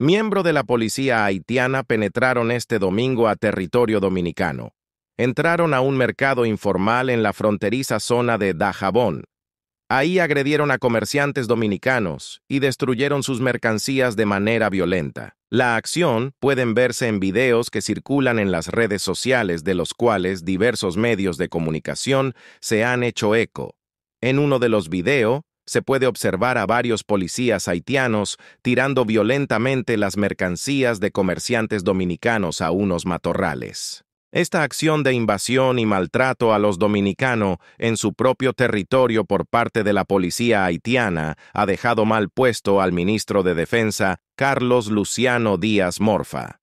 Miembro de la policía haitiana penetraron este domingo a territorio dominicano. Entraron a un mercado informal en la fronteriza zona de Dajabón. Ahí agredieron a comerciantes dominicanos y destruyeron sus mercancías de manera violenta. La acción pueden verse en videos que circulan en las redes sociales de los cuales diversos medios de comunicación se han hecho eco. En uno de los videos, se puede observar a varios policías haitianos tirando violentamente las mercancías de comerciantes dominicanos a unos matorrales. Esta acción de invasión y maltrato a los dominicanos en su propio territorio por parte de la policía haitiana ha dejado mal puesto al ministro de Defensa, Carlos Luciano Díaz Morfa,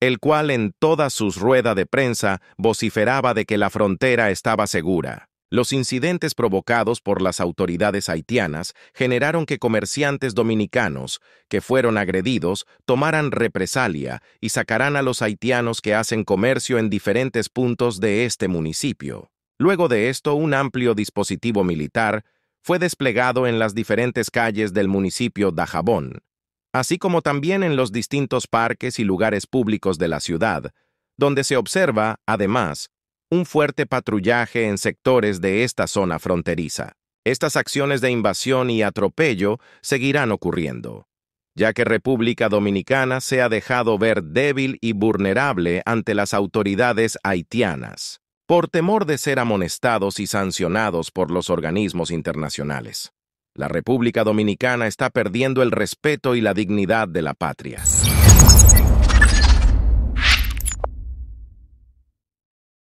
el cual en toda sus rueda de prensa vociferaba de que la frontera estaba segura. Los incidentes provocados por las autoridades haitianas generaron que comerciantes dominicanos, que fueron agredidos, tomaran represalia y sacarán a los haitianos que hacen comercio en diferentes puntos de este municipio. Luego de esto, un amplio dispositivo militar fue desplegado en las diferentes calles del municipio Dajabón, así como también en los distintos parques y lugares públicos de la ciudad, donde se observa, además, un fuerte patrullaje en sectores de esta zona fronteriza. Estas acciones de invasión y atropello seguirán ocurriendo, ya que República Dominicana se ha dejado ver débil y vulnerable ante las autoridades haitianas, por temor de ser amonestados y sancionados por los organismos internacionales. La República Dominicana está perdiendo el respeto y la dignidad de la patria.